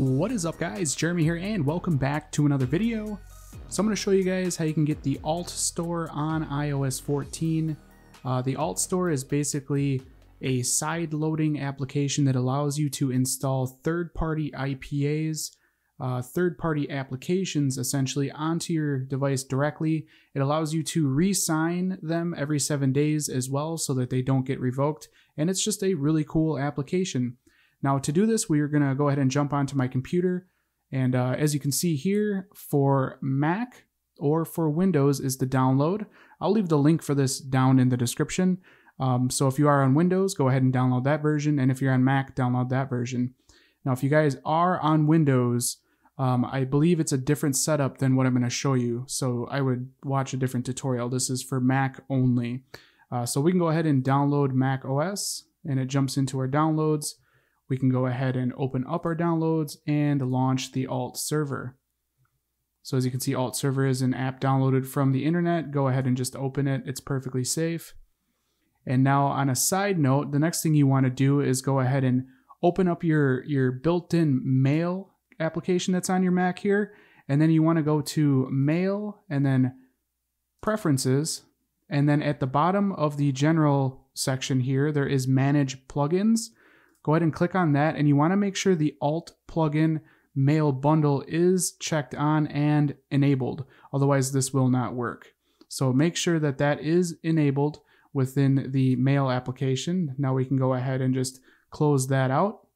What is up guys, Jeremy here and welcome back to another video. So I'm going to show you guys how you can get the Alt Store on iOS 14. Uh, the Alt Store is basically a side loading application that allows you to install third-party IPAs, uh, third-party applications essentially onto your device directly. It allows you to re-sign them every seven days as well so that they don't get revoked. And it's just a really cool application. Now to do this, we are going to go ahead and jump onto my computer. And uh, as you can see here, for Mac or for Windows is the download. I'll leave the link for this down in the description. Um, so if you are on Windows, go ahead and download that version. And if you're on Mac, download that version. Now, if you guys are on Windows, um, I believe it's a different setup than what I'm going to show you. So I would watch a different tutorial. This is for Mac only. Uh, so we can go ahead and download Mac OS and it jumps into our downloads we can go ahead and open up our downloads and launch the alt server. So as you can see, alt server is an app downloaded from the internet. Go ahead and just open it. It's perfectly safe. And now on a side note, the next thing you want to do is go ahead and open up your, your built-in mail application that's on your Mac here. And then you want to go to mail and then preferences. And then at the bottom of the general section here, there is manage plugins go ahead and click on that and you want to make sure the alt plugin mail bundle is checked on and enabled. Otherwise this will not work. So make sure that that is enabled within the mail application. Now we can go ahead and just close that out.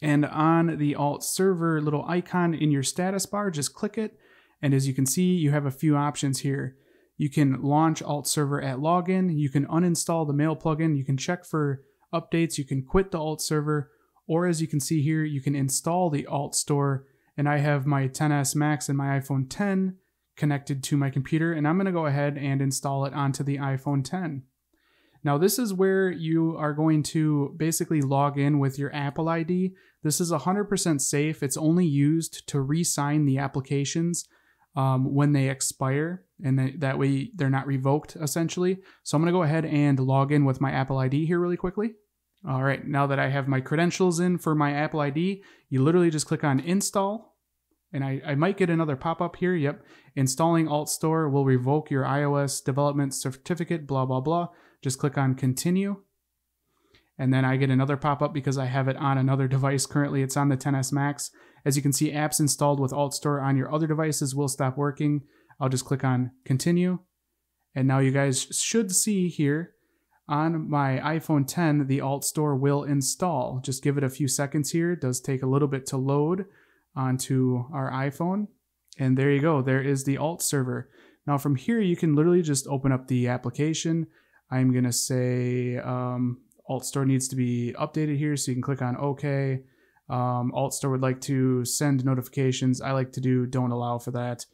And on the alt server little icon in your status bar, just click it. And as you can see, you have a few options here. You can launch alt server at login. You can uninstall the mail plugin. You can check for updates, you can quit the alt server, or as you can see here, you can install the alt store. And I have my 10s Max and my iPhone 10 connected to my computer, and I'm going to go ahead and install it onto the iPhone 10. Now, this is where you are going to basically log in with your Apple ID. This is 100% safe. It's only used to re sign the applications um, when they expire, and they, that way they're not revoked essentially. So I'm going to go ahead and log in with my Apple ID here really quickly. All right, now that I have my credentials in for my Apple ID, you literally just click on install. And I, I might get another pop-up here. Yep. Installing Alt Store will revoke your iOS development certificate, blah, blah, blah. Just click on continue. And then I get another pop-up because I have it on another device. Currently, it's on the 10s Max. As you can see, apps installed with Alt Store on your other devices will stop working. I'll just click on continue. And now you guys should see here on my iPhone 10, the Alt Store will install. Just give it a few seconds here. It does take a little bit to load onto our iPhone. And there you go. There is the Alt server. Now from here, you can literally just open up the application. I'm going to say um, Alt Store needs to be updated here. So you can click on OK. Um, Alt Store would like to send notifications. I like to do don't allow for that.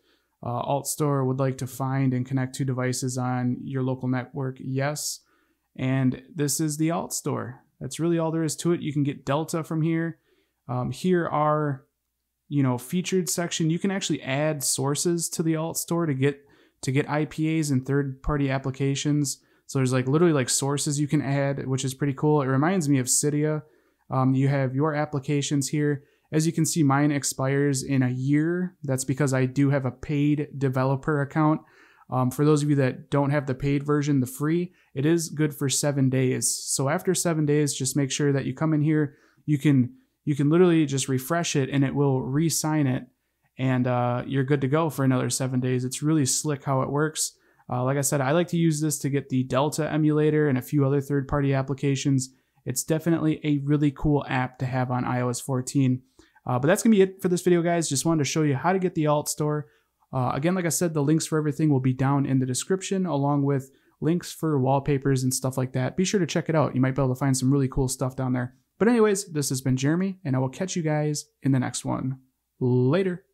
Uh, Alt Store would like to find and connect two devices on your local network. Yes. And this is the Alt Store. That's really all there is to it. You can get Delta from here. Um, here are, you know, featured section. You can actually add sources to the Alt Store to get to get IPAs and third-party applications. So there's like literally like sources you can add, which is pretty cool. It reminds me of Cydia. Um, you have your applications here. As you can see, mine expires in a year. That's because I do have a paid developer account. Um, for those of you that don't have the paid version, the free, it is good for seven days. So after seven days, just make sure that you come in here. You can you can literally just refresh it and it will re-sign it, and uh, you're good to go for another seven days. It's really slick how it works. Uh, like I said, I like to use this to get the Delta emulator and a few other third-party applications. It's definitely a really cool app to have on iOS 14. Uh, but that's going to be it for this video, guys. Just wanted to show you how to get the alt store. Uh, again, like I said, the links for everything will be down in the description, along with links for wallpapers and stuff like that. Be sure to check it out. You might be able to find some really cool stuff down there. But anyways, this has been Jeremy, and I will catch you guys in the next one. Later.